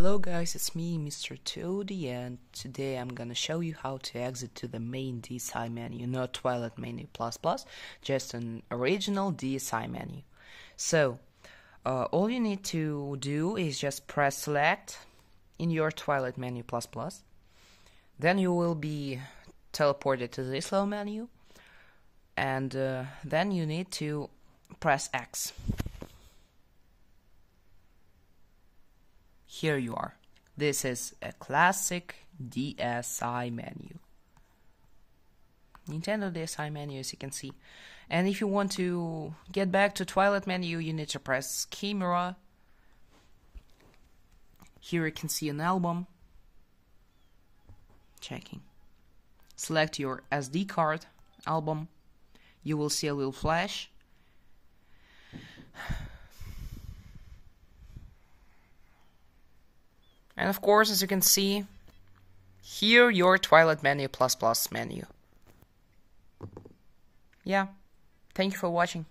Hello guys, it's me, Mr. Toadee, and today I'm gonna show you how to exit to the main DSI menu, not Twilight menu plus plus, just an original DSI menu. So, uh, all you need to do is just press select in your Twilight menu plus plus. Then you will be teleported to this little menu, and uh, then you need to press X. Here you are. This is a classic DSI menu. Nintendo DSI menu as you can see. And if you want to get back to Twilight menu, you need to press camera. Here you can see an album. Checking. Select your SD card album. You will see a little flash. And of course, as you can see, here your Twilight menu plus plus menu. Yeah, thank you for watching.